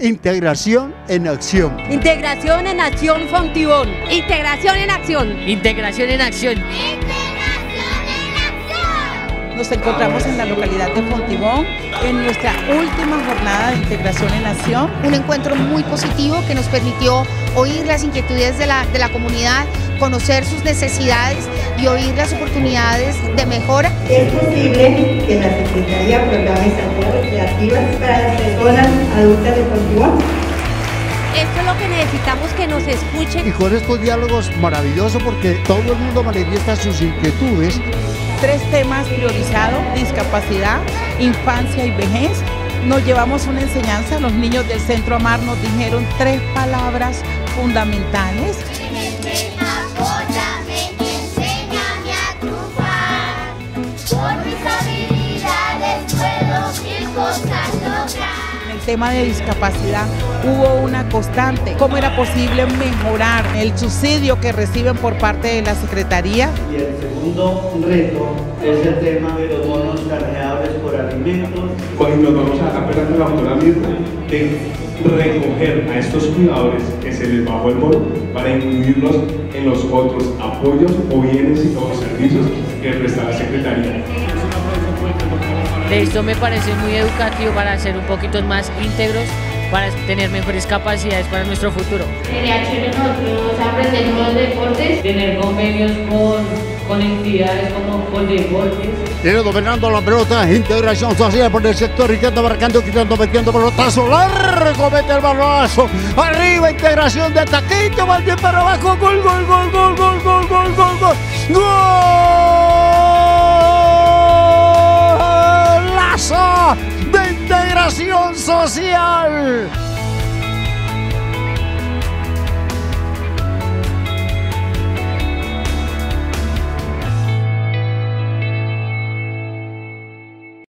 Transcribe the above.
Integración en acción. Integración en acción Fontibón. Integración en acción. Integración en acción. Nos encontramos en la localidad de Fontibón en nuestra última jornada de integración en acción. Un encuentro muy positivo que nos permitió oír las inquietudes de la, de la comunidad, conocer sus necesidades y oír las oportunidades de mejora. Es posible que la Secretaría programe actividades creativas para las personas adultas de Fontibón. Esto es lo que necesitamos que nos escuchen. Y con estos diálogos maravillosos porque todo el mundo manifiesta sus inquietudes. Tres temas priorizados, discapacidad, infancia y vejez. Nos llevamos una enseñanza, los niños del Centro Amar nos dijeron tres palabras fundamentales. Tema de discapacidad hubo una constante. ¿Cómo era posible mejorar el subsidio que reciben por parte de la Secretaría? Y el segundo reto es el tema de los bonos canjeables por alimentos. Cuando nos vamos a apelar la doctora Mirna de recoger a estos cuidadores que se les bajó el bono para incluirlos en los otros apoyos o bienes o servicios que presta la Secretaría. Esto me parece muy educativo para ser un poquito más íntegros, para tener mejores capacidades para nuestro futuro. Sería chévere nosotros aprender nuevos deportes, tener convenios con con entidades como polideportes. Tiene dominando la pelota, integración social por el sector, Ricardo marcando, quitando, metiendo pelotazo largo, mete el balonazo, arriba, integración de ataquito, va bien para abajo, gol, gol, gol, gol, gol, gol. Social.